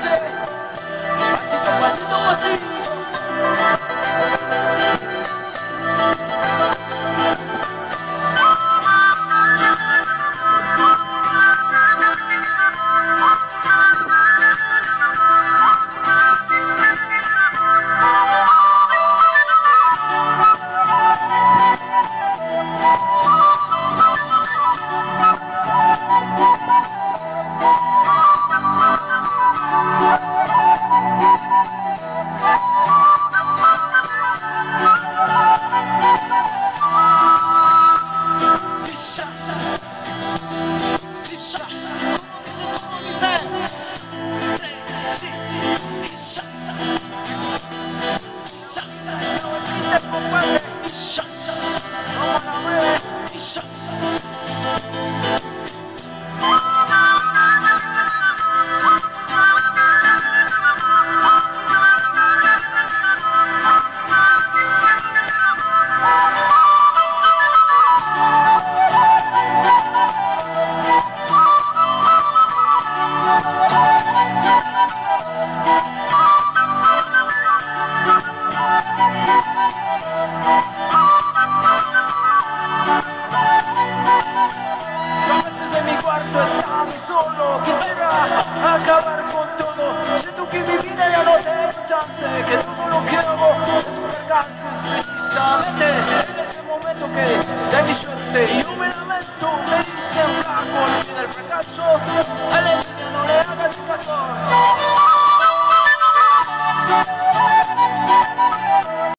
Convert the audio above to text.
say Jesus. Solo Quisiera acabar con todo. Siento que mi vida ya no tiene chance Que todo lo que hago es un percance Precisamente en ese momento que de mi suerte